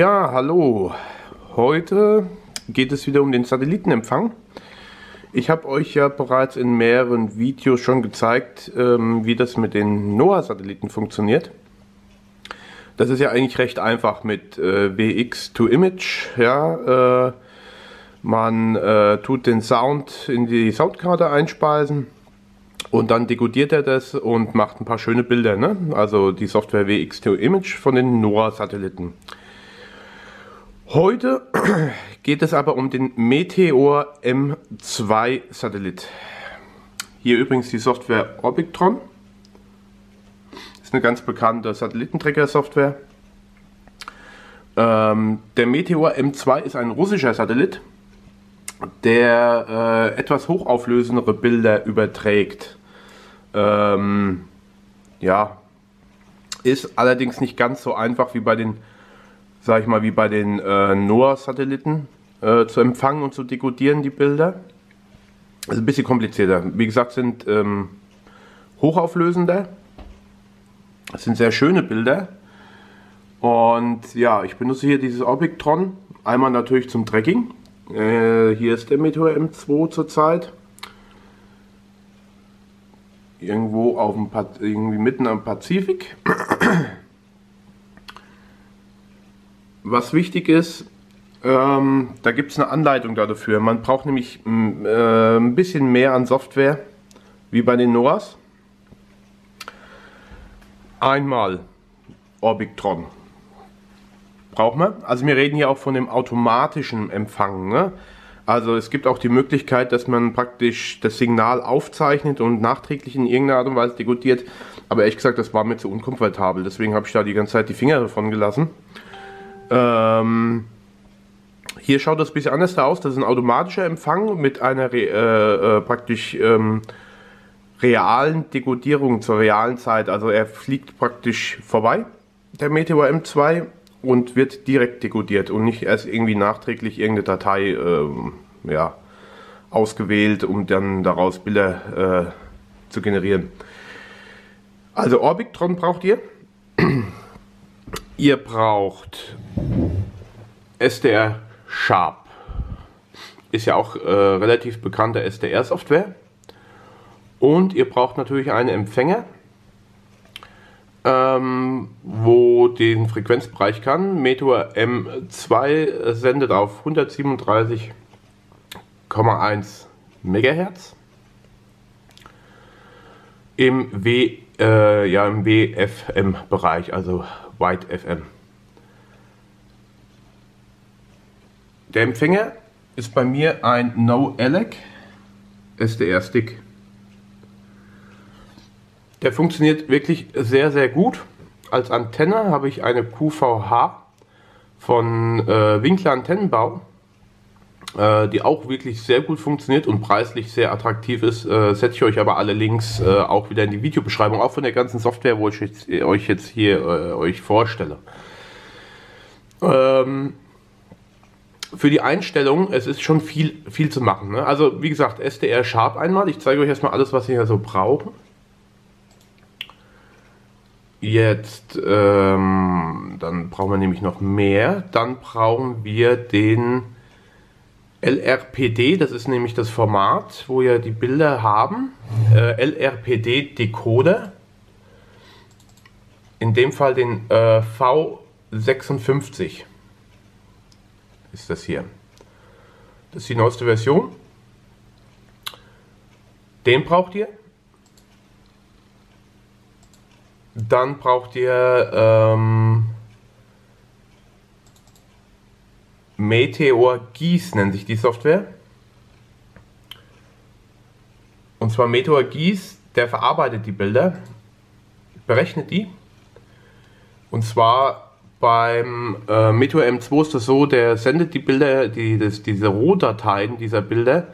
Ja, hallo. Heute geht es wieder um den Satellitenempfang. Ich habe euch ja bereits in mehreren Videos schon gezeigt, ähm, wie das mit den NOAA-Satelliten funktioniert. Das ist ja eigentlich recht einfach mit äh, WX to Image. Ja, äh, man äh, tut den Sound in die Soundkarte einspeisen und dann dekodiert er das und macht ein paar schöne Bilder. Ne? Also die Software WX to Image von den NOAA-Satelliten. Heute geht es aber um den Meteor M2 Satellit. Hier übrigens die Software Orbitron. Ist eine ganz bekannte Satellitenträger-Software. Ähm, der Meteor M2 ist ein russischer Satellit, der äh, etwas hochauflösendere Bilder überträgt. Ähm, ja, ist allerdings nicht ganz so einfach wie bei den sag ich mal, wie bei den äh, NOAA-Satelliten äh, zu empfangen und zu dekodieren, die Bilder. Das ist ein bisschen komplizierter. Wie gesagt, sind ähm, hochauflösender. Das sind sehr schöne Bilder. Und ja, ich benutze hier dieses Orbitron. Einmal natürlich zum Tracking. Äh, hier ist der Meteor M2 zurzeit. Irgendwo auf dem irgendwie mitten am Pazifik. Was wichtig ist, ähm, da gibt es eine Anleitung dafür. Man braucht nämlich äh, ein bisschen mehr an Software, wie bei den NOAAs. Einmal Orbitron. Braucht man. Also wir reden hier auch von dem automatischen Empfang. Ne? Also es gibt auch die Möglichkeit, dass man praktisch das Signal aufzeichnet und nachträglich in irgendeiner Art und Weise dekodiert. Aber ehrlich gesagt, das war mir zu unkomfortabel. Deswegen habe ich da die ganze Zeit die Finger davon gelassen. Ähm, hier schaut das ein bisschen anders aus. Das ist ein automatischer Empfang mit einer äh, äh, praktisch ähm, realen Dekodierung zur realen Zeit. Also er fliegt praktisch vorbei, der Meteor M2, und wird direkt dekodiert und nicht erst irgendwie nachträglich irgendeine Datei äh, ja, ausgewählt, um dann daraus Bilder äh, zu generieren. Also Orbitron braucht ihr. Ihr braucht SDR Sharp. Ist ja auch äh, relativ bekannte SDR-Software. Und ihr braucht natürlich einen Empfänger, ähm, wo den Frequenzbereich kann. Meteor M2 sendet auf 137,1 MHz im, w, äh, ja, im WFM-Bereich, also White FM. Der Empfänger ist bei mir ein No-Elec SDR-Stick. Der funktioniert wirklich sehr, sehr gut. Als Antenne habe ich eine QVH von äh, Winkler Antennenbau, die auch wirklich sehr gut funktioniert und preislich sehr attraktiv ist. Äh, setze ich euch aber alle Links äh, auch wieder in die Videobeschreibung, auch von der ganzen Software, wo ich jetzt, euch jetzt hier äh, euch vorstelle. Ähm, für die Einstellung, es ist schon viel, viel zu machen. Ne? Also wie gesagt, SDR Sharp einmal. Ich zeige euch erstmal alles, was ihr hier so braucht. Jetzt, ähm, dann brauchen wir nämlich noch mehr. Dann brauchen wir den LRPD, das ist nämlich das Format, wo wir die Bilder haben. Äh, LRPD Decoder. In dem Fall den äh, V56 ist das hier. Das ist die neueste Version. Den braucht ihr. Dann braucht ihr ähm, Meteor Gieß nennt sich die Software. Und zwar Meteor Gieß, der verarbeitet die Bilder, berechnet die. Und zwar beim äh, Meteor M2 ist das so, der sendet die Bilder, die, das, diese Rohdateien dieser Bilder,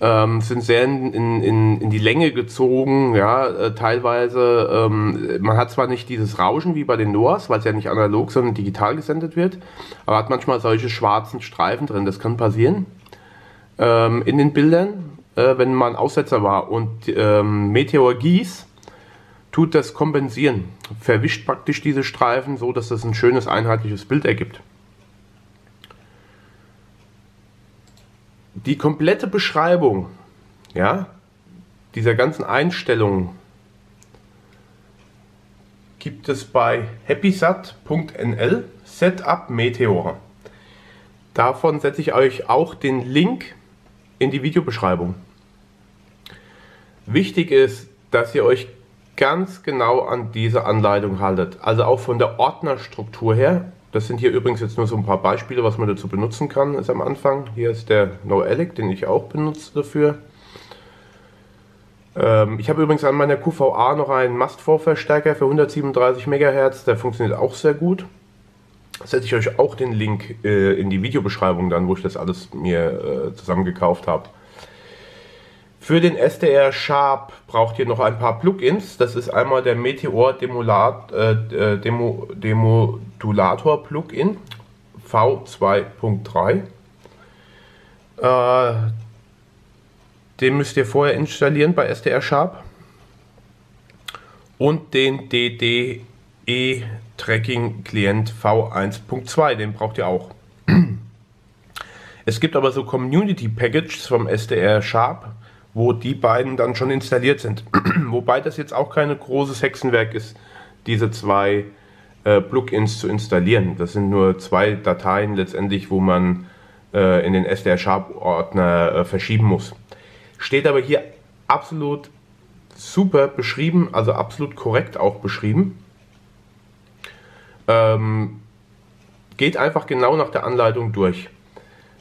ähm, sind sehr in, in, in die Länge gezogen, ja, äh, teilweise, ähm, man hat zwar nicht dieses Rauschen wie bei den NOAAs, weil es ja nicht analog, sondern digital gesendet wird, aber hat manchmal solche schwarzen Streifen drin, das kann passieren ähm, in den Bildern, äh, wenn man Aussetzer war und ähm, Meteor Gieß tut das kompensieren, verwischt praktisch diese Streifen, so dass das ein schönes einheitliches Bild ergibt. Die komplette Beschreibung ja, dieser ganzen Einstellungen gibt es bei happysat.nl Setup Meteor. Davon setze ich euch auch den Link in die Videobeschreibung. Wichtig ist, dass ihr euch ganz genau an diese Anleitung haltet. Also auch von der Ordnerstruktur her. Das sind hier übrigens jetzt nur so ein paar Beispiele, was man dazu benutzen kann, ist am Anfang. Hier ist der NoElic, den ich auch benutze dafür. Ähm, ich habe übrigens an meiner QVA noch einen Mast-Vorverstärker für 137 MHz, der funktioniert auch sehr gut. Setze ich euch auch den Link äh, in die Videobeschreibung dann, wo ich das alles mir äh, zusammengekauft habe. Für den SDR Sharp braucht ihr noch ein paar Plugins. Das ist einmal der Meteor Demolat, äh, äh Demo, Demodulator Plugin V2.3. Äh, den müsst ihr vorher installieren bei SDR Sharp. Und den DDE Tracking Client V1.2, den braucht ihr auch. Es gibt aber so Community Packages vom SDR Sharp, wo die beiden dann schon installiert sind. Wobei das jetzt auch kein großes Hexenwerk ist, diese zwei äh, Plugins zu installieren. Das sind nur zwei Dateien letztendlich, wo man äh, in den SDR Sharp Ordner äh, verschieben muss. Steht aber hier absolut super beschrieben, also absolut korrekt auch beschrieben. Ähm, geht einfach genau nach der Anleitung durch.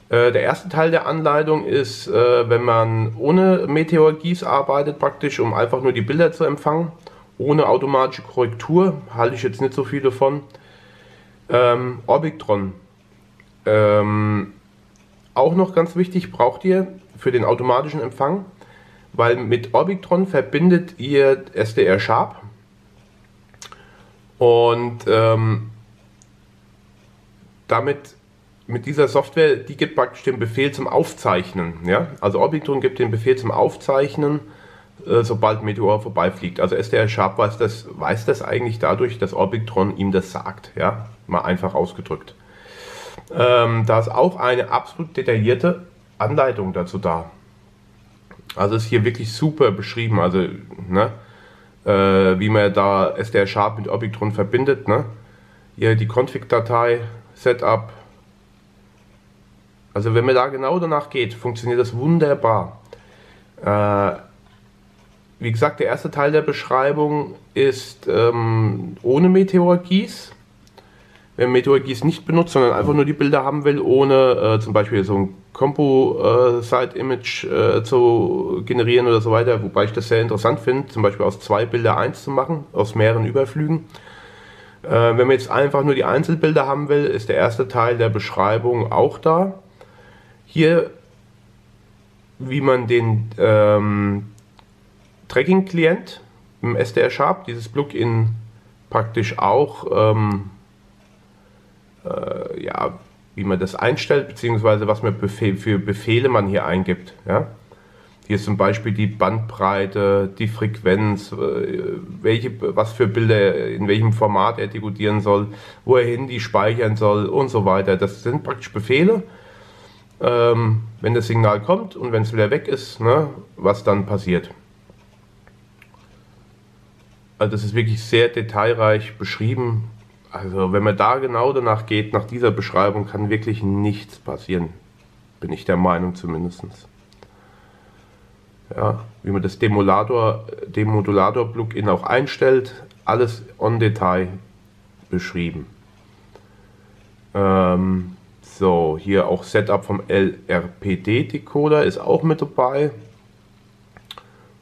Äh, der erste Teil der Anleitung ist, äh, wenn man ohne Meteor GIS arbeitet, praktisch, um einfach nur die Bilder zu empfangen, ohne automatische Korrektur, halte ich jetzt nicht so viel davon. Ähm, Orbitron. Ähm, auch noch ganz wichtig, braucht ihr für den automatischen Empfang, weil mit Orbitron verbindet ihr SDR Sharp und ähm, damit mit dieser Software, die gibt praktisch den Befehl zum Aufzeichnen. Ja? Also Orbitron gibt den Befehl zum Aufzeichnen, äh, sobald Meteor vorbeifliegt. Also SDR Sharp weiß das, weiß das eigentlich dadurch, dass Orbitron ihm das sagt. Ja? Mal einfach ausgedrückt. Ähm, da ist auch eine absolut detaillierte Anleitung dazu da. Also ist hier wirklich super beschrieben, also ne, äh, wie man da SDR Sharp mit Orbitron verbindet. Ne? Hier die Config-Datei, Setup. Also wenn man da genau danach geht, funktioniert das wunderbar. Äh, wie gesagt, der erste Teil der Beschreibung ist ähm, ohne Meteor GIS wenn Meteor GIS nicht benutzt, sondern einfach nur die Bilder haben will, ohne äh, zum Beispiel so ein Compo-Site-Image äh, äh, zu generieren oder so weiter, wobei ich das sehr interessant finde, zum Beispiel aus zwei Bilder eins zu machen, aus mehreren Überflügen. Äh, wenn man jetzt einfach nur die Einzelbilder haben will, ist der erste Teil der Beschreibung auch da. Hier, wie man den ähm, Tracking-Klient im SDR Sharp, dieses Plugin praktisch auch ähm, äh, ja, wie man das einstellt, beziehungsweise was man Befehl, für Befehle man hier eingibt. Ja? Hier ist zum Beispiel die Bandbreite, die Frequenz, äh, welche, was für Bilder, in welchem Format er dekodieren soll, wo er hin die speichern soll und so weiter. Das sind praktisch Befehle. Ähm, wenn das Signal kommt und wenn es wieder weg ist, ne, was dann passiert. Also das ist wirklich sehr detailreich beschrieben, also wenn man da genau danach geht, nach dieser Beschreibung, kann wirklich nichts passieren. Bin ich der Meinung zumindest. Ja, wie man das Demodulator, Demodulator-Plugin auch einstellt, alles on Detail beschrieben. Ähm, so, hier auch Setup vom LRPD-Decoder ist auch mit dabei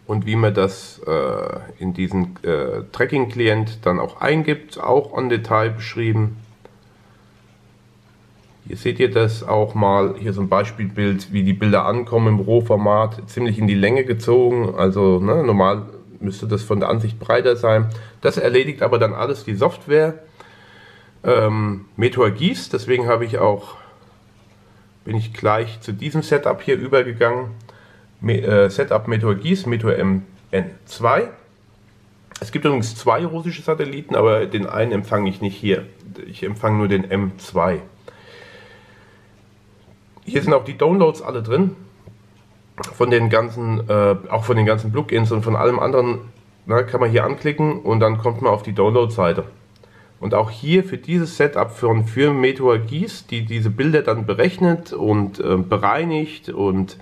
und wie man das äh, in diesen äh, Tracking-Klient dann auch eingibt, auch on Detail beschrieben. Hier seht ihr das auch mal, hier so ein Beispielbild, wie die Bilder ankommen im Rohformat, ziemlich in die Länge gezogen, also ne, normal müsste das von der Ansicht breiter sein. Das erledigt aber dann alles die Software. Ähm, Meteor GIS, deswegen habe ich auch, bin ich gleich zu diesem Setup hier übergegangen. Äh, Setup Meteor GIS, Meteor MN2. Es gibt übrigens zwei russische Satelliten, aber den einen empfange ich nicht hier. Ich empfange nur den M2. Hier sind auch die Downloads alle drin. von den ganzen, äh, auch von den ganzen Plugins und von allem anderen, na, kann man hier anklicken und dann kommt man auf die Download-Seite. Und auch hier für dieses Setup für, für Meteor GIS, die diese Bilder dann berechnet und äh, bereinigt und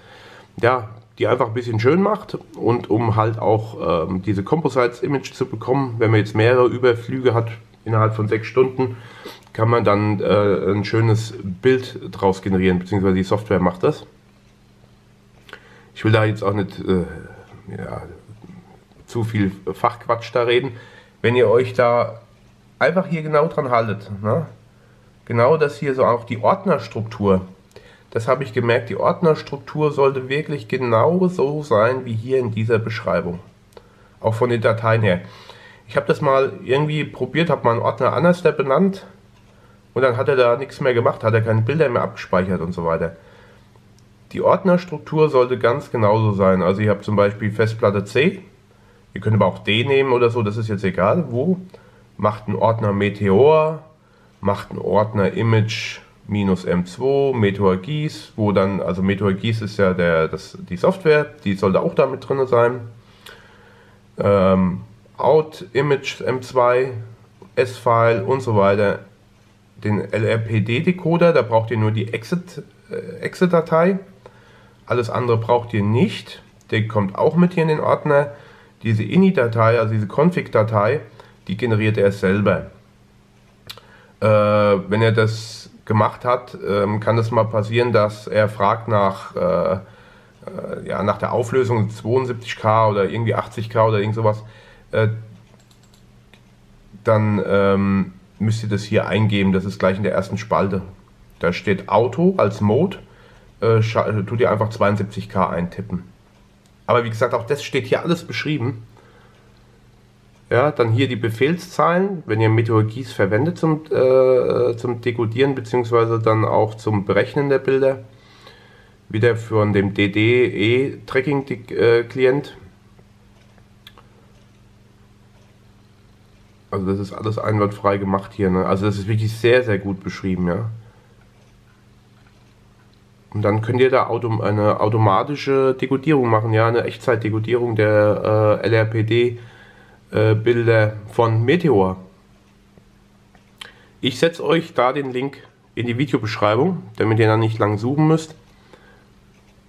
ja, die einfach ein bisschen schön macht und um halt auch ähm, diese Composites Image zu bekommen, wenn man jetzt mehrere Überflüge hat innerhalb von sechs Stunden, kann man dann äh, ein schönes Bild draus generieren, beziehungsweise die Software macht das. Ich will da jetzt auch nicht äh, ja, zu viel Fachquatsch da reden. Wenn ihr euch da einfach hier genau dran haltet, ne? genau das hier so auch die Ordnerstruktur, das habe ich gemerkt, die Ordnerstruktur sollte wirklich genau so sein wie hier in dieser Beschreibung. Auch von den Dateien her. Ich habe das mal irgendwie probiert, habe mal einen Ordner anders benannt und dann hat er da nichts mehr gemacht, hat er keine Bilder mehr abgespeichert und so weiter. Die Ordnerstruktur sollte ganz genauso sein. Also ihr habt zum Beispiel Festplatte C, ihr könnt aber auch D nehmen oder so, das ist jetzt egal, wo. Macht einen Ordner Meteor, macht einen Ordner Image M2, Meteor GIS, wo dann, also Meteor GIS ist ja der, das, die Software, die sollte auch da mit drin sein. Ähm, Out Image M2, S-File und so weiter. Den LRPD-Decoder, da braucht ihr nur die Exit-Datei. Äh, alles andere braucht ihr nicht. Der kommt auch mit hier in den Ordner. Diese ini-Datei, also diese config-Datei, die generiert er selber. Äh, wenn er das gemacht hat, ähm, kann es mal passieren, dass er fragt nach, äh, äh, ja, nach der Auflösung 72K oder irgendwie 80K oder irgend sowas. Äh, dann ähm, müsst ihr das hier eingeben. Das ist gleich in der ersten Spalte. Da steht Auto als Mode äh, tut ihr einfach 72k eintippen. Aber wie gesagt, auch das steht hier alles beschrieben. Ja, dann hier die Befehlszeilen, wenn ihr Meteor GIS verwendet zum, äh, zum Dekodieren bzw. dann auch zum Berechnen der Bilder. Wieder von dem DDE Tracking Client. Also das ist alles einwandfrei gemacht hier. Ne? Also das ist wirklich sehr, sehr gut beschrieben, ja. Und dann könnt ihr da autom eine automatische Dekodierung machen, ja, eine Echtzeitdekodierung der äh, LRPD-Bilder äh, von Meteor. Ich setze euch da den Link in die Videobeschreibung, damit ihr dann nicht lang suchen müsst.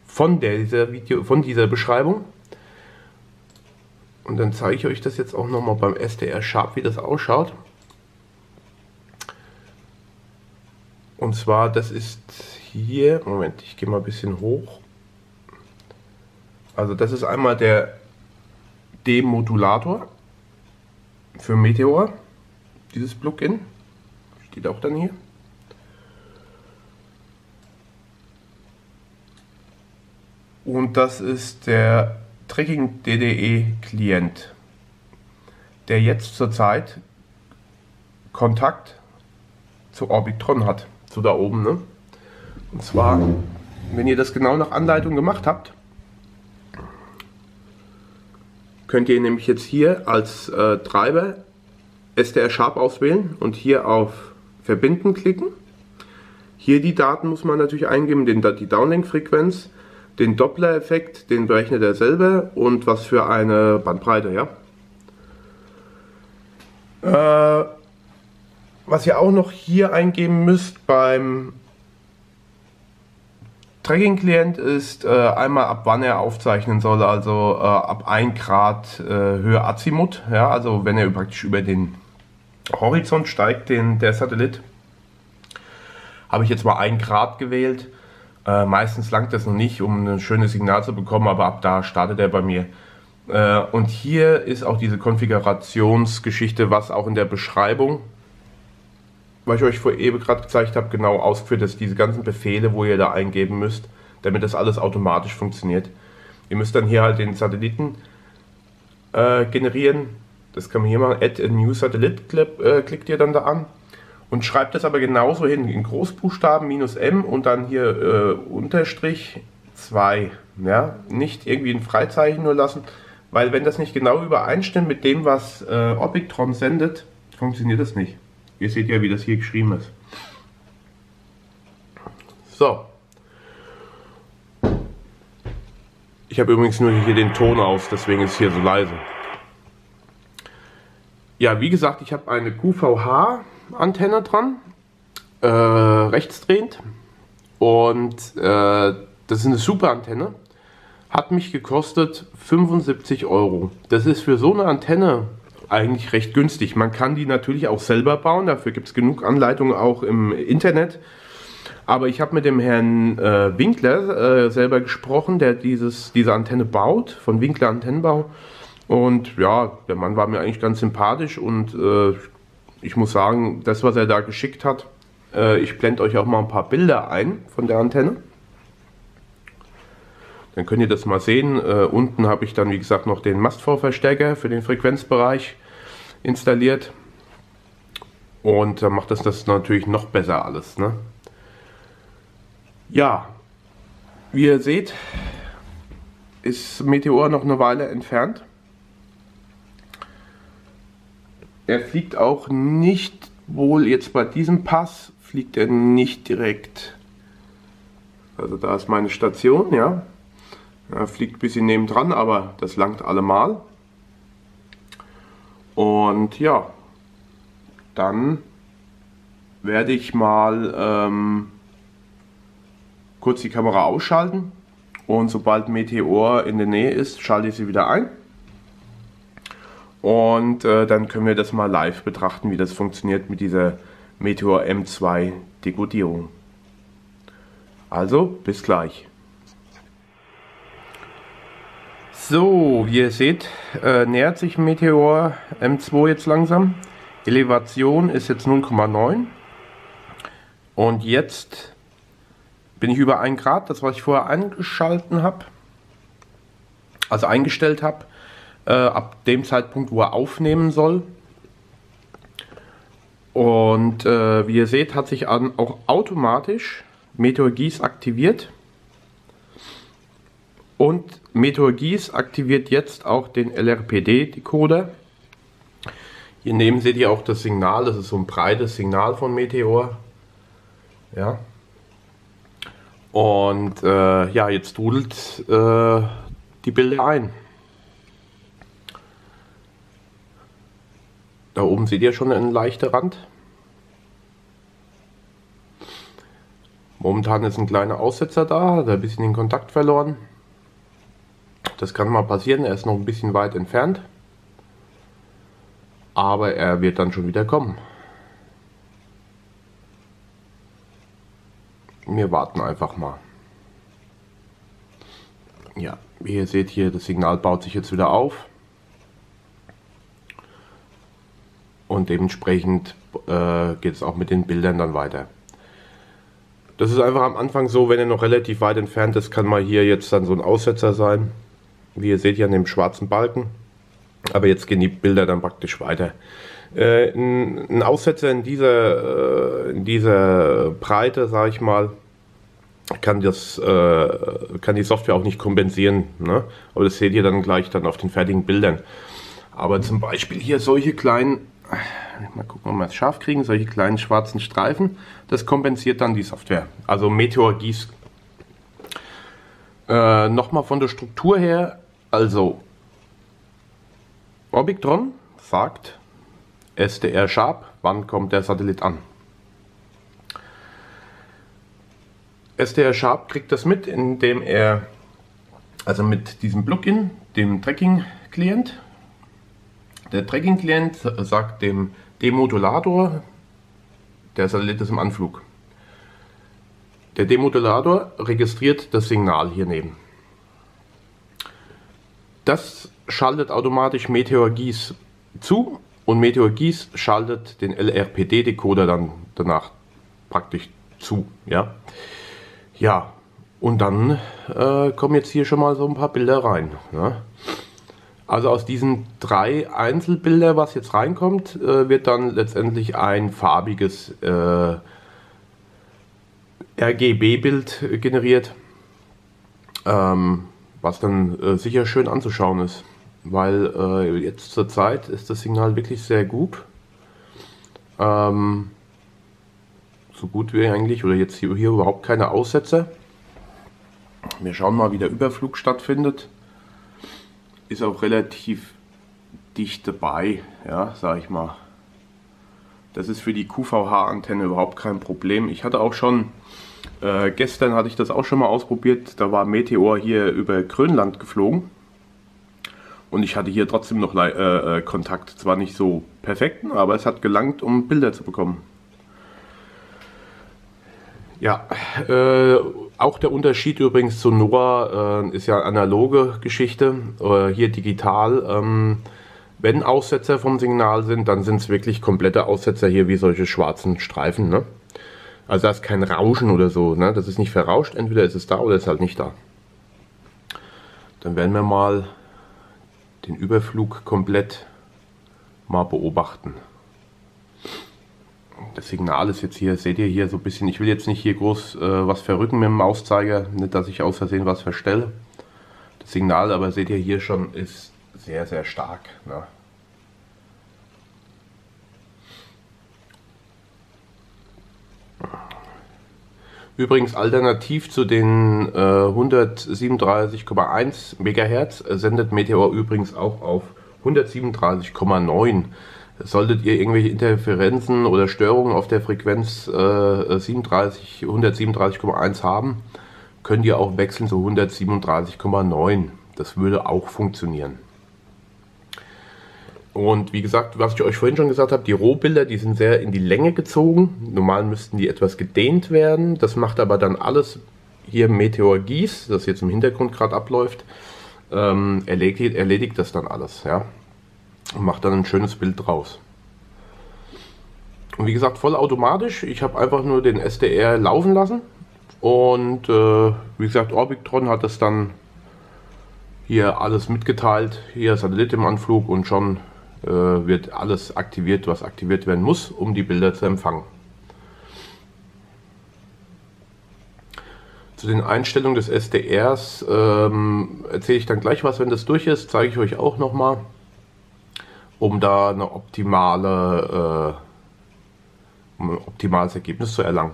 Von, der, dieser, Video, von dieser Beschreibung. Und dann zeige ich euch das jetzt auch nochmal beim SDR Sharp, wie das ausschaut. Und zwar, das ist hier, Moment, ich gehe mal ein bisschen hoch. Also das ist einmal der Demodulator für Meteor, dieses Plugin, steht auch dann hier. Und das ist der Tracking DDE Client, der jetzt zurzeit Kontakt zu Orbitron hat, zu da oben, ne? Und zwar, wenn ihr das genau nach Anleitung gemacht habt, könnt ihr nämlich jetzt hier als äh, Treiber SDR Sharp auswählen und hier auf Verbinden klicken. Hier die Daten muss man natürlich eingeben, den, die Downlink-Frequenz, den Doppler-Effekt, den berechnet er selber und was für eine Bandbreite, ja. Äh, was ihr auch noch hier eingeben müsst beim Tracking-Klient ist äh, einmal ab wann er aufzeichnen soll, also äh, ab 1 Grad äh, Höhe Azimut, ja, also wenn er praktisch über den Horizont steigt, den, der Satellit. Habe ich jetzt mal 1 Grad gewählt. Äh, meistens langt das noch nicht, um ein schönes Signal zu bekommen, aber ab da startet er bei mir. Äh, und hier ist auch diese Konfigurationsgeschichte, was auch in der Beschreibung was ich euch vor eben gerade gezeigt habe, genau ausgeführt, dass diese ganzen Befehle, wo ihr da eingeben müsst, damit das alles automatisch funktioniert. Ihr müsst dann hier halt den Satelliten äh, generieren. Das kann man hier machen. Add a new satellite äh, klickt ihr dann da an und schreibt das aber genauso hin in Großbuchstaben minus m und dann hier äh, Unterstrich 2. Ja? Nicht irgendwie ein Freizeichen nur lassen, weil wenn das nicht genau übereinstimmt mit dem, was äh, Obictron sendet, funktioniert das nicht. Ihr seht ja, wie das hier geschrieben ist. So. Ich habe übrigens nur hier den Ton aus, deswegen ist es hier so leise. Ja, wie gesagt, ich habe eine QVH-Antenne dran, äh, rechtsdrehend. Und äh, das ist eine super Antenne. Hat mich gekostet 75 Euro. Das ist für so eine Antenne eigentlich recht günstig. Man kann die natürlich auch selber bauen, dafür gibt es genug Anleitungen auch im Internet. Aber ich habe mit dem Herrn äh, Winkler äh, selber gesprochen, der dieses, diese Antenne baut, von Winkler Antennenbau. Und ja, der Mann war mir eigentlich ganz sympathisch und äh, ich muss sagen, das, was er da geschickt hat, äh, ich blende euch auch mal ein paar Bilder ein von der Antenne. Dann könnt ihr das mal sehen. Äh, unten habe ich dann, wie gesagt, noch den Mastvorverstärker für den Frequenzbereich installiert. Und dann macht das das natürlich noch besser alles. Ne? Ja, wie ihr seht, ist Meteor noch eine Weile entfernt. Er fliegt auch nicht, wohl jetzt bei diesem Pass, fliegt er nicht direkt. Also da ist meine Station, ja. Er fliegt ein bisschen nebendran, aber das langt allemal. Und ja, dann werde ich mal ähm, kurz die Kamera ausschalten und sobald Meteor in der Nähe ist, schalte ich sie wieder ein. Und äh, dann können wir das mal live betrachten, wie das funktioniert mit dieser Meteor M2 Dekodierung. Also, bis gleich. So, wie ihr seht, äh, nähert sich Meteor M2 jetzt langsam. Elevation ist jetzt 0,9. Und jetzt bin ich über 1 Grad, das was ich vorher angeschalten habe, also eingestellt habe, äh, ab dem Zeitpunkt, wo er aufnehmen soll. Und äh, wie ihr seht, hat sich an, auch automatisch Meteor Geese aktiviert. Und Meteor Geese aktiviert jetzt auch den LRPD-Decoder. Hier neben seht ihr auch das Signal, das ist so ein breites Signal von Meteor. Ja. Und äh, ja, jetzt dudelt äh, die Bilder ein. Da oben seht ihr schon einen leichten Rand. Momentan ist ein kleiner Aussetzer da, hat ein bisschen den Kontakt verloren. Das kann mal passieren, er ist noch ein bisschen weit entfernt. Aber er wird dann schon wieder kommen. Wir warten einfach mal. Ja, wie ihr seht hier, das Signal baut sich jetzt wieder auf. und dementsprechend äh, geht es auch mit den Bildern dann weiter. Das ist einfach am Anfang so, wenn er noch relativ weit entfernt ist, kann mal hier jetzt dann so ein Aussetzer sein. Wie ihr seht hier an dem schwarzen Balken. Aber jetzt gehen die Bilder dann praktisch weiter. Äh, ein, Aussetzer in dieser, äh, in dieser Breite, sage ich mal, kann, das, äh, kann die Software auch nicht kompensieren. Ne? Aber das seht ihr dann gleich dann auf den fertigen Bildern. Aber zum Beispiel hier solche kleinen mal gucken, ob wir es scharf kriegen, solche kleinen schwarzen Streifen, das kompensiert dann die Software. Also Meteor Gieß. Äh, Nochmal von der Struktur her, also Orbitron sagt SDR Sharp, wann kommt der Satellit an? SDR Sharp kriegt das mit, indem er, also mit diesem Plugin, dem Tracking-Client, der Tracking-Client sagt dem Demodulator, der Satellit ist im Anflug. Der Demodulator registriert das Signal hier neben. Das schaltet automatisch Meteor Geese zu und Meteor Geese schaltet den LRPD-Decoder dann danach praktisch zu. Ja, ja und dann äh, kommen jetzt hier schon mal so ein paar Bilder rein. Ja. Also aus diesen drei Einzelbilder, was jetzt reinkommt, äh, wird dann letztendlich ein farbiges äh, RGB-Bild generiert, ähm, was dann äh, sicher schön anzuschauen ist, weil äh, jetzt zur Zeit ist das Signal wirklich sehr gut. Ähm, so gut wie eigentlich, oder jetzt hier, hier überhaupt keine Aussätze. Wir schauen mal, wie der Überflug stattfindet. Ist auch relativ dicht dabei, ja, sag ich mal. Das ist für die QVH-Antenne überhaupt kein Problem. Ich hatte auch schon, äh, gestern hatte ich das auch schon mal ausprobiert, da war Meteor hier über Grönland geflogen. Und ich hatte hier trotzdem noch äh, äh, Kontakt. Zwar nicht so perfekten, aber es hat gelangt, um Bilder zu bekommen. Ja, äh, auch der Unterschied übrigens zu NOAA äh, ist ja analoge Geschichte, äh, hier digital. Ähm, wenn Aussetzer vom Signal sind, dann sind es wirklich komplette Aussetzer hier wie solche schwarzen Streifen. Ne? Also da ist kein Rauschen oder so. Ne? Das ist nicht verrauscht. Entweder ist es da oder ist halt nicht da. Dann werden wir mal den Überflug komplett mal beobachten. Das Signal ist jetzt hier, seht ihr hier so ein bisschen, ich will jetzt nicht hier groß äh, was verrücken mit dem Mauszeiger, nicht dass ich aus Versehen was verstelle. Das Signal aber seht ihr hier schon ist sehr, sehr stark. Ne? Übrigens alternativ zu den äh, 137,1 MHz sendet Meteor übrigens auch auf 137,9. Solltet ihr irgendwelche Interferenzen oder Störungen auf der Frequenz äh, 37, 137,1 haben, könnt ihr auch wechseln zu 137,9. Das würde auch funktionieren. Und wie gesagt, was ich euch vorhin schon gesagt habe, die Rohbilder, die sind sehr in die Länge gezogen. Normal müssten die etwas gedehnt werden. Das macht aber dann alles hier Meteor Gieß, das jetzt im Hintergrund gerade abläuft, ähm, erledigt, erledigt das dann alles. Ja? Und macht dann ein schönes Bild draus. Und wie gesagt, vollautomatisch. Ich habe einfach nur den SDR laufen lassen. Und äh, wie gesagt, Orbitron hat das dann hier alles mitgeteilt. Hier Satellit im Anflug und schon wird alles aktiviert, was aktiviert werden muss, um die Bilder zu empfangen. Zu den Einstellungen des SDRs ähm, erzähle ich dann gleich was, wenn das durch ist, zeige ich euch auch nochmal, um da eine optimale, äh, um ein optimales Ergebnis zu erlangen.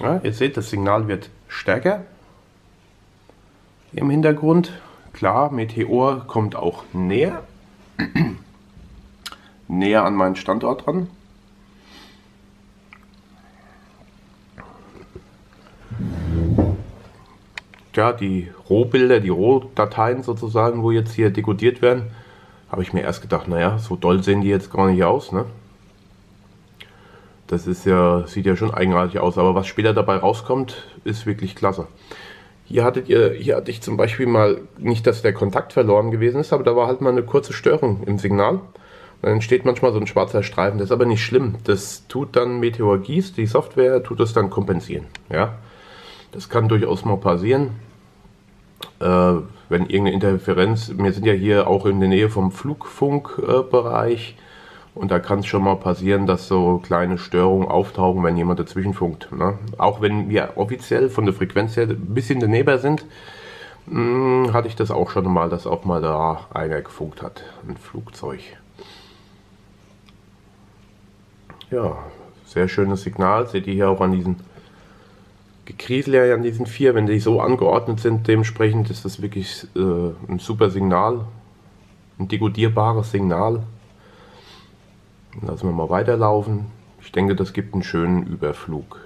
Ja, ihr seht, das Signal wird stärker im Hintergrund. Klar, Meteor kommt auch näher näher an meinen Standort dran. Ja, die Rohbilder, die Rohdateien sozusagen, wo jetzt hier dekodiert werden, habe ich mir erst gedacht, naja, so doll sehen die jetzt gar nicht aus, ne? Das ist ja, sieht ja schon eigenartig aus, aber was später dabei rauskommt, ist wirklich klasse. Hier hattet ihr, hier hatte ich zum Beispiel mal, nicht, dass der Kontakt verloren gewesen ist, aber da war halt mal eine kurze Störung im Signal. Dann entsteht manchmal so ein schwarzer Streifen, das ist aber nicht schlimm. Das tut dann Meteor Gieß, die Software, tut das dann kompensieren. Ja? Das kann durchaus mal passieren. Äh, wenn irgendeine Interferenz, wir sind ja hier auch in der Nähe vom Flugfunkbereich äh, und da kann es schon mal passieren, dass so kleine Störungen auftauchen, wenn jemand dazwischen funkt. Ne? Auch wenn wir offiziell von der Frequenz her ein bisschen daneben sind, mh, hm, hatte ich das auch schon mal, dass auch mal da einer gefunkt hat, ein Flugzeug. Ja, sehr schönes Signal. Seht ihr hier auch an diesen Gekriesel an diesen vier, wenn die so angeordnet sind, dementsprechend ist das wirklich äh, ein super Signal, ein dekodierbares Signal. Lassen wir mal weiterlaufen. Ich denke, das gibt einen schönen Überflug.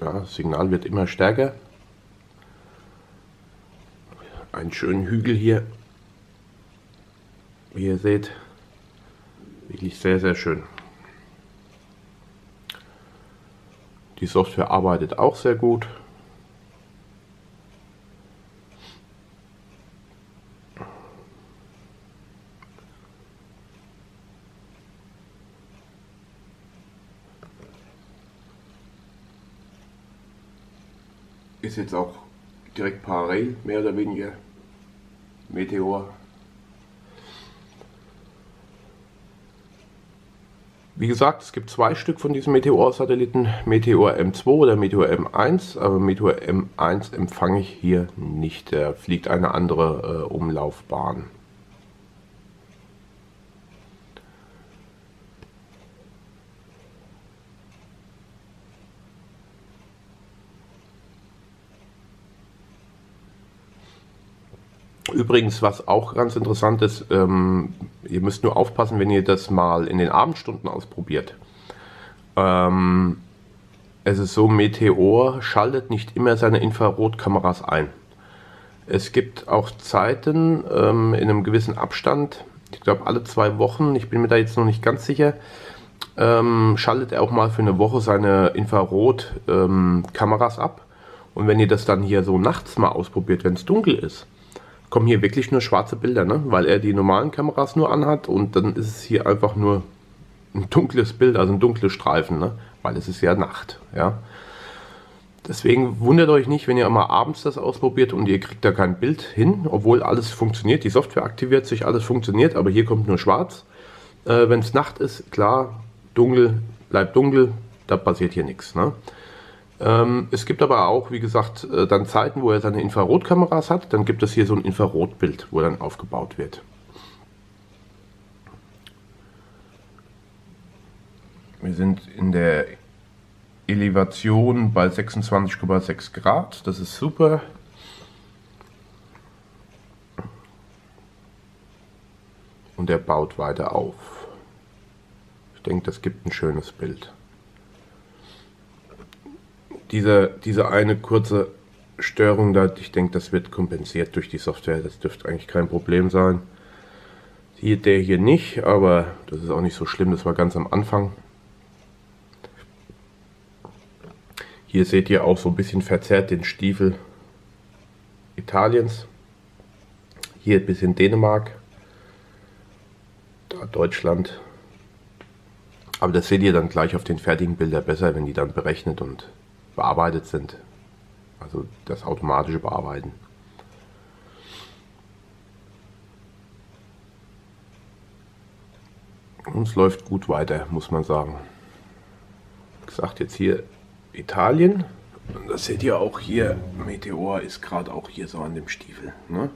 Ja, das Signal wird immer stärker. Einen schönen Hügel hier. Wie ihr seht, wirklich sehr, sehr schön. Die Software arbeitet auch sehr gut. Ist jetzt auch direkt parallel, mehr oder weniger. Meteor. Wie gesagt, es gibt zwei Stück von diesen Meteor-Satelliten, Meteor M2 oder Meteor M1, aber Meteor M1 empfange ich hier nicht, der fliegt eine andere äh, Umlaufbahn. Übrigens, was auch ganz interessant ist, ähm, ihr müsst nur aufpassen, wenn ihr das mal in den Abendstunden ausprobiert. Ähm, es ist so, Meteor schaltet nicht immer seine Infrarotkameras ein. Es gibt auch Zeiten ähm, in einem gewissen Abstand, ich glaube alle zwei Wochen, ich bin mir da jetzt noch nicht ganz sicher, ähm, schaltet er auch mal für eine Woche seine Infrarotkameras ähm, ab. Und wenn ihr das dann hier so nachts mal ausprobiert, wenn es dunkel ist, kommen hier wirklich nur schwarze Bilder, ne? weil er die normalen Kameras nur anhat und dann ist es hier einfach nur ein dunkles Bild, also ein dunkles Streifen, ne? weil es ist ja Nacht. Ja? Deswegen wundert euch nicht, wenn ihr mal abends das ausprobiert und ihr kriegt da kein Bild hin, obwohl alles funktioniert, die Software aktiviert sich, alles funktioniert, aber hier kommt nur schwarz. Äh, wenn es Nacht ist, klar, dunkel, bleibt dunkel, da passiert hier nichts. Ne? Ähm, es gibt aber auch, wie gesagt, äh, dann Zeiten, wo er seine Infrarotkameras hat. Dann gibt es hier so ein Infrarotbild, wo dann aufgebaut wird. Wir sind in der Elevation bei 26,6 Grad. Das ist super. Und er baut weiter auf. Ich denke, das gibt ein schönes Bild diese, diese eine kurze Störung da, ich denke, das wird kompensiert durch die Software. Das dürfte eigentlich kein Problem sein. Hier, der hier nicht, aber das ist auch nicht so schlimm. Das war ganz am Anfang. Hier seht ihr auch so ein bisschen verzerrt den Stiefel Italiens. Hier ein bisschen Dänemark. Da Deutschland. Aber das seht ihr dann gleich auf den fertigen Bildern besser, wenn die dann berechnet und bearbeitet sind. Also das automatische Bearbeiten. Und es läuft gut weiter, muss man sagen. Wie gesagt, jetzt hier Italien. Und das seht ihr auch hier, Meteor ist gerade auch hier so an dem Stiefel. Ne?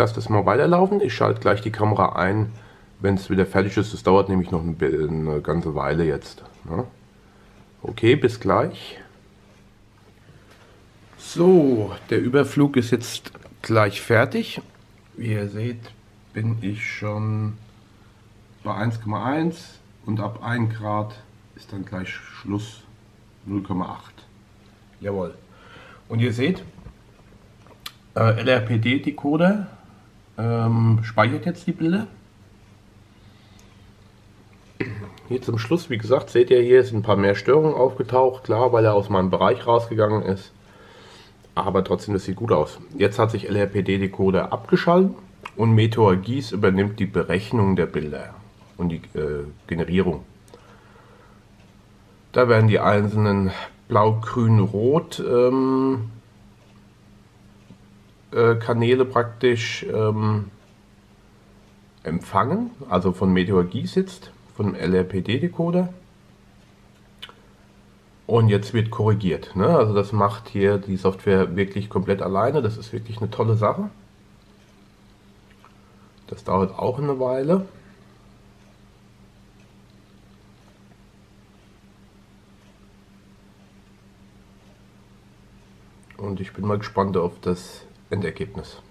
Lasse das mal weiterlaufen. Ich schalte gleich die Kamera ein, wenn es wieder fertig ist. Das dauert nämlich noch eine ganze Weile jetzt. Ne? Okay, bis gleich. So, der Überflug ist jetzt gleich fertig. Wie ihr seht, bin ich schon bei 1,1 und ab 1 Grad ist dann gleich Schluss 0,8. Jawohl. Und ihr seht, äh, LRPD-Decoder ähm, speichert jetzt die Bilder. Hier zum Schluss, wie gesagt, seht ihr hier, sind ein paar mehr Störungen aufgetaucht. Klar, weil er aus meinem Bereich rausgegangen ist. Aber trotzdem, das sieht gut aus. Jetzt hat sich LRPD-Decoder abgeschaltet und Meteor GIS übernimmt die Berechnung der Bilder und die äh, Generierung. Da werden die einzelnen blau, grün, rot ähm, äh, Kanäle praktisch ähm, empfangen, also von Meteor GIS jetzt, von LRPD-Decoder. Und jetzt wird korrigiert. Ne? Also das macht hier die Software wirklich komplett alleine. Das ist wirklich eine tolle Sache. Das dauert auch eine Weile. Und ich bin mal gespannt auf das Endergebnis.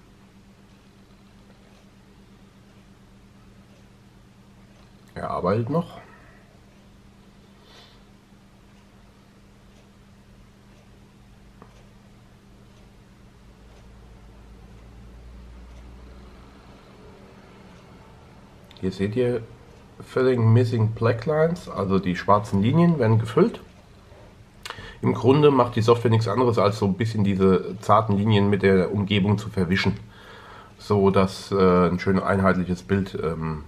Er arbeitet noch. Hier seht ihr Filling Missing Black Lines, also die schwarzen Linien werden gefüllt. Im Grunde macht die Software nichts anderes, als so ein bisschen diese zarten Linien mit der Umgebung zu verwischen, so dass äh, ein schön einheitliches Bild ähm,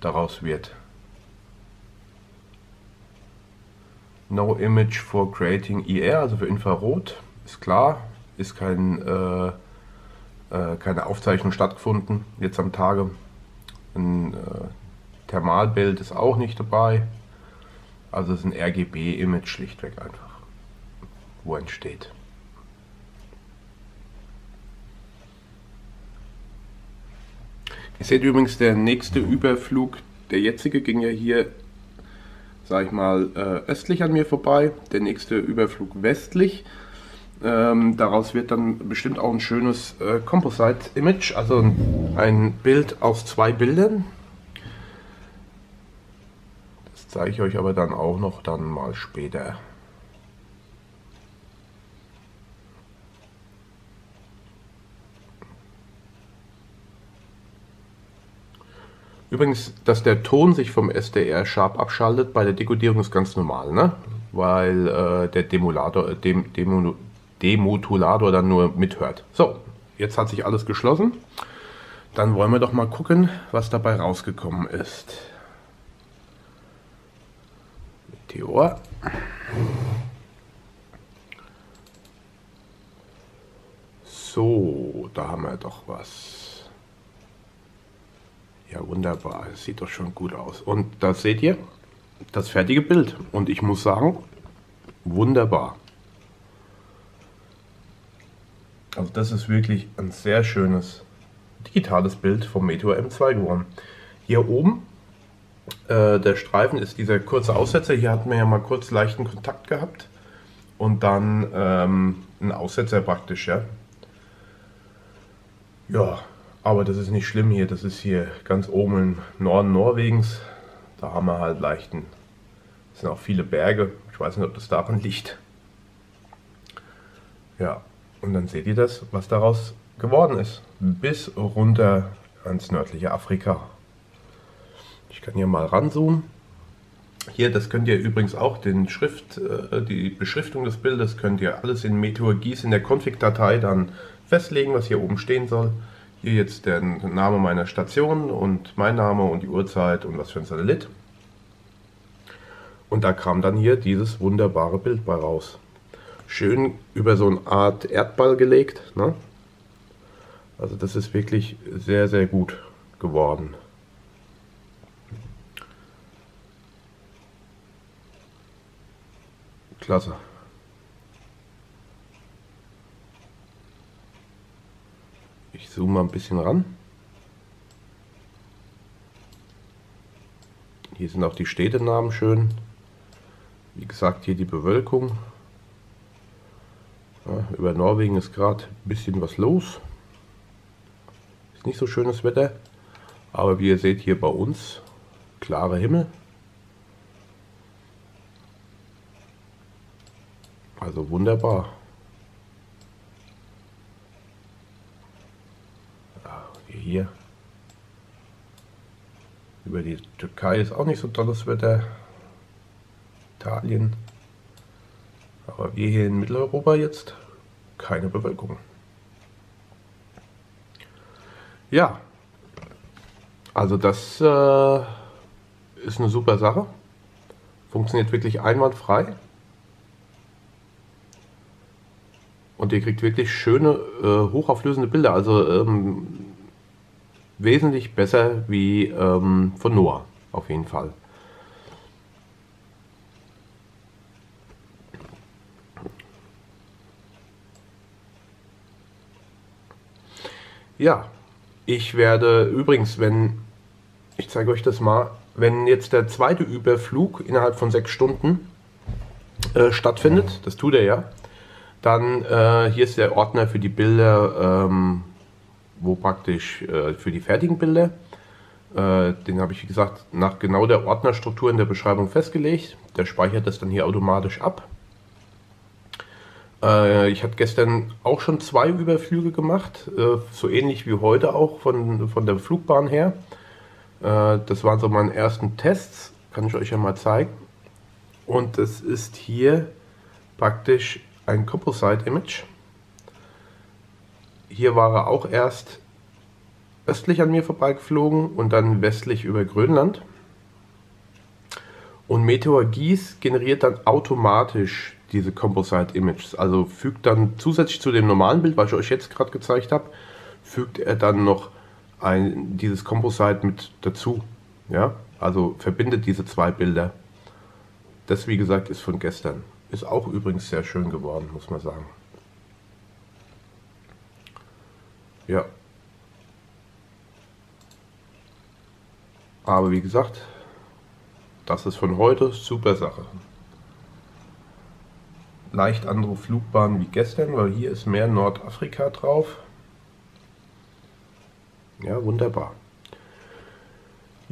daraus wird. No Image for Creating IR, also für Infrarot, ist klar, ist kein, äh, äh, keine Aufzeichnung stattgefunden jetzt am Tage. Ein äh, Thermalbild ist auch nicht dabei. Also es ist ein RGB-Image schlichtweg einfach wo entsteht. Ihr seht übrigens, der nächste Überflug, der jetzige ging ja hier, sag ich mal, äh, östlich an mir vorbei. Der nächste Überflug westlich. Ähm, daraus wird dann bestimmt auch ein schönes äh, Composite-Image, also ein, ein Bild aus zwei Bildern. Das zeige ich euch aber dann auch noch dann mal später. Übrigens, dass der Ton sich vom SDR Sharp abschaltet bei der Dekodierung ist ganz normal, ne? weil äh, der Demulator, äh, Dem, Demo, Demodulator dann nur mithört. So, jetzt hat sich alles geschlossen. Dann wollen wir doch mal gucken, was dabei rausgekommen ist. Meteor. So, da haben wir doch was. Ja, wunderbar. Es sieht doch schon gut aus. Und da seht ihr das fertige Bild. Und ich muss sagen, wunderbar. Also das ist wirklich ein sehr schönes digitales Bild vom Meteor M2 geworden. Hier oben, äh, der Streifen ist dieser kurze Aussetzer. Hier hatten wir ja mal kurz leichten Kontakt gehabt. Und dann ähm, ein Aussetzer praktisch, ja. Ja, aber das ist nicht schlimm hier, das ist hier ganz oben im Norden Norwegens. Da haben wir halt leichten, es sind auch viele Berge. Ich weiß nicht, ob das daran liegt. Ja, und dann seht ihr das, was daraus geworden ist. Bis runter ans nördliche Afrika. Ich kann hier mal ranzoomen. Hier, das könnt ihr übrigens auch, den Schrift, äh, die Beschriftung des Bildes könnt ihr alles in Meteor Gieß in der Config-Datei dann festlegen, was hier oben stehen soll. Hier jetzt der Name meiner Station und mein Name und die Uhrzeit und was für ein Satellit. Und da kam dann hier dieses wunderbare Bild bei raus. Schön über so eine Art Erdball gelegt. Ne? Also das ist wirklich sehr, sehr gut geworden. Klasse. Ich zoome mal ein bisschen ran. Hier sind auch die Städtenamen schön. Wie gesagt, hier die Bewölkung. Ja, über Norwegen ist gerade ein bisschen was los. Ist nicht so schönes Wetter. Aber wie ihr seht hier bei uns, klare Himmel. Also wunderbar. Hier. Über die Türkei ist auch nicht so tolles Wetter. Italien. Aber wir hier in Mitteleuropa jetzt keine Bewölkung. Ja, also das äh, ist eine super Sache. Funktioniert wirklich einwandfrei. Und ihr kriegt wirklich schöne, äh, hochauflösende Bilder. Also ähm, wesentlich besser wie ähm, von Noah, auf jeden Fall. Ja, ich werde übrigens, wenn, ich zeige euch das mal, wenn jetzt der zweite Überflug innerhalb von sechs Stunden äh, stattfindet, das tut er ja, dann äh, hier ist der Ordner für die Bilder ähm, wo praktisch äh, für die fertigen Bilder, äh, den habe ich wie gesagt nach genau der Ordnerstruktur in der Beschreibung festgelegt. Der speichert das dann hier automatisch ab. Äh, ich hatte gestern auch schon zwei Überflüge gemacht, äh, so ähnlich wie heute auch von, von der Flugbahn her. Äh, das waren so meine ersten Tests, kann ich euch ja mal zeigen. Und es ist hier praktisch ein Composite Image. Hier war er auch erst östlich an mir vorbeigeflogen und dann westlich über Grönland. Und Meteor Geese generiert dann automatisch diese Composite Images. Also fügt dann zusätzlich zu dem normalen Bild, was ich euch jetzt gerade gezeigt habe, fügt er dann noch ein, dieses Composite mit dazu. Ja, also verbindet diese zwei Bilder. Das, wie gesagt, ist von gestern. Ist auch übrigens sehr schön geworden, muss man sagen. Ja. Aber wie gesagt, das ist von heute super Sache. Leicht andere Flugbahn wie gestern, weil hier ist mehr Nordafrika drauf. Ja, wunderbar.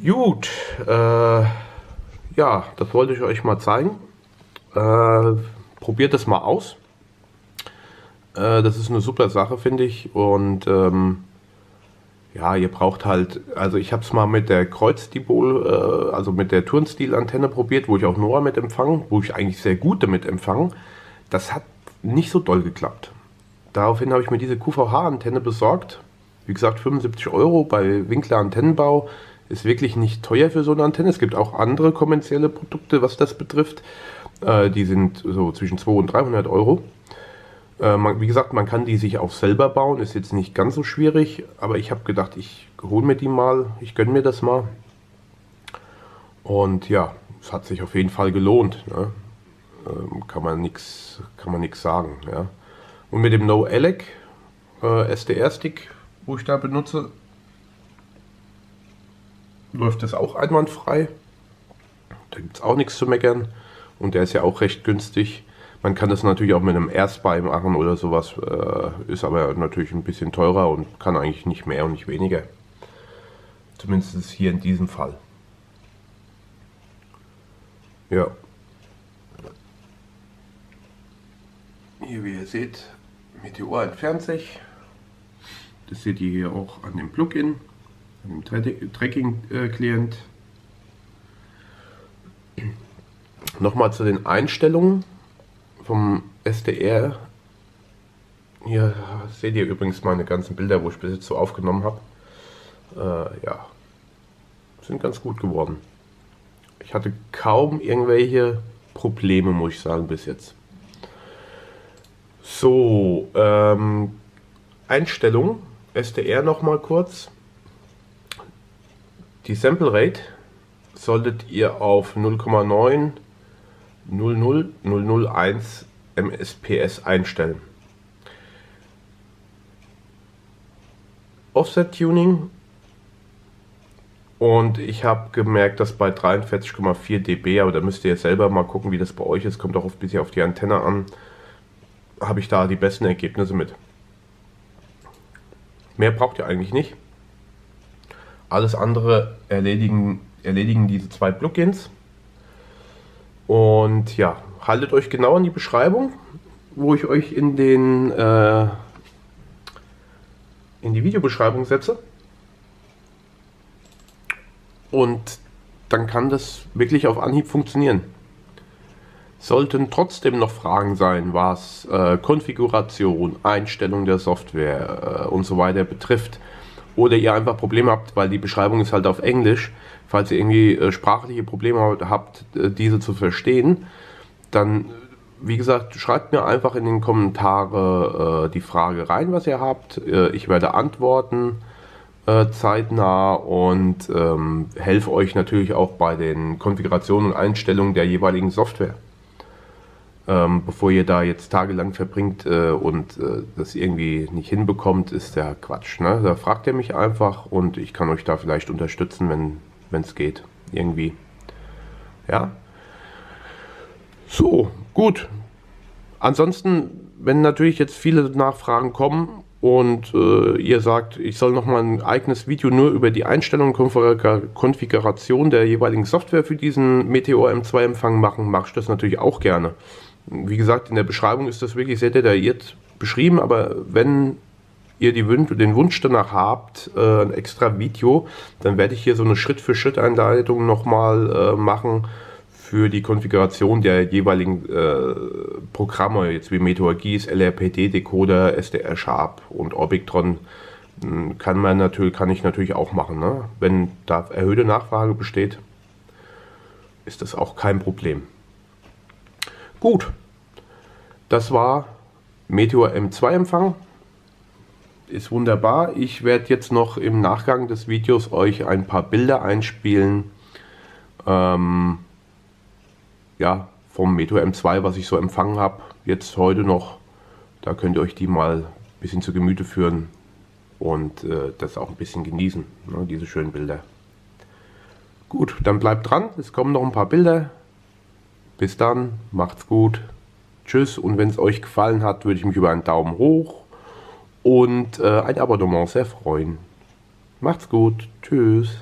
Gut, äh, ja, das wollte ich euch mal zeigen. Äh, probiert es mal aus. Äh, das ist eine super Sache, finde ich. Und ähm, ja, ihr braucht halt, also ich habe es mal mit der Kreuzdibol, äh, also mit der Turnstil-Antenne probiert, wo ich auch Noah mit empfange, wo ich eigentlich sehr gut damit empfange. Das hat nicht so doll geklappt. Daraufhin habe ich mir diese QVH-Antenne besorgt. Wie gesagt, 75 Euro bei Winkler Antennenbau ist wirklich nicht teuer für so eine Antenne. Es gibt auch andere kommerzielle Produkte, was das betrifft. Äh, die sind so zwischen 200 und 300 Euro. Äh, man, wie gesagt, man kann die sich auch selber bauen, ist jetzt nicht ganz so schwierig, aber ich habe gedacht, ich hole mir die mal, ich gönne mir das mal. Und ja, es hat sich auf jeden Fall gelohnt. Ne? Ähm, kann man nichts sagen. Ja? Und mit dem No Alec äh, SDR-Stick, wo ich da benutze, läuft das auch einwandfrei. Da gibt es auch nichts zu meckern. Und der ist ja auch recht günstig. Man kann das natürlich auch mit einem Erstbuy machen oder sowas, äh, ist aber natürlich ein bisschen teurer und kann eigentlich nicht mehr und nicht weniger. Zumindest hier in diesem Fall. Ja. Hier, wie ihr seht, Meteor entfernt sich. Das seht ihr hier auch an dem Plugin, an dem Tracking-Client. Nochmal zu den Einstellungen vom SDR. Hier seht ihr übrigens meine ganzen Bilder, wo ich bis jetzt so aufgenommen habe. Äh, ja, sind ganz gut geworden. Ich hatte kaum irgendwelche Probleme, muss ich sagen, bis jetzt. So, ähm, Einstellung, SDR nochmal kurz. Die Sample Rate solltet ihr auf 0,9 00001 MSPS einstellen. Offset Tuning und ich habe gemerkt, dass bei 43,4 dB, aber da müsst ihr selber mal gucken, wie das bei euch ist, kommt auch ein bisschen auf die Antenne an, habe ich da die besten Ergebnisse mit. Mehr braucht ihr eigentlich nicht. Alles andere erledigen, erledigen diese zwei Plugins. Und ja, haltet euch genau an die Beschreibung, wo ich euch in den äh, in die Videobeschreibung setze. Und dann kann das wirklich auf Anhieb funktionieren. Sollten trotzdem noch Fragen sein, was äh, Konfiguration, Einstellung der Software äh, und so weiter betrifft, oder ihr einfach Probleme habt, weil die Beschreibung ist halt auf Englisch, falls ihr irgendwie äh, sprachliche Probleme habt, äh, diese zu verstehen, dann, wie gesagt, schreibt mir einfach in den Kommentare äh, die Frage rein, was ihr habt. Äh, ich werde antworten äh, zeitnah und ähm, helfe euch natürlich auch bei den Konfigurationen und Einstellungen der jeweiligen Software. Ähm, bevor ihr da jetzt tagelang verbringt äh, und äh, das irgendwie nicht hinbekommt, ist der Quatsch. Ne? Da fragt ihr mich einfach und ich kann euch da vielleicht unterstützen, wenn es geht. Irgendwie. Ja. So, gut. Ansonsten, wenn natürlich jetzt viele Nachfragen kommen und äh, ihr sagt, ich soll nochmal ein eigenes Video nur über die Einstellung und Konfiguration der jeweiligen Software für diesen Meteor M2-Empfang machen, mache ich das natürlich auch gerne. Wie gesagt, in der Beschreibung ist das wirklich sehr detailliert beschrieben, aber wenn ihr Wün den Wunsch danach habt, äh, ein extra Video, dann werde ich hier so eine Schritt-für-Schritt-Einleitung nochmal äh, machen für die Konfiguration der jeweiligen äh, Programme, jetzt wie Meteor GIS, LRPD, Decoder, SDR Sharp und Orbictron hm, kann man natürlich, kann ich natürlich auch machen. Ne? Wenn da erhöhte Nachfrage besteht, ist das auch kein Problem. Gut, das war Meteor M2 Empfang. Ist wunderbar. Ich werde jetzt noch im Nachgang des Videos euch ein paar Bilder einspielen. Ähm, ja, vom Meteor M2, was ich so empfangen habe. Jetzt heute noch. Da könnt ihr euch die mal ein bisschen zu Gemüte führen und äh, das auch ein bisschen genießen, ne, diese schönen Bilder. Gut, dann bleibt dran. Es kommen noch ein paar Bilder. Bis dann, macht's gut. Tschüss und wenn es euch gefallen hat, würde ich mich über einen Daumen hoch und äh, ein Abonnement sehr freuen. Macht's gut. Tschüss.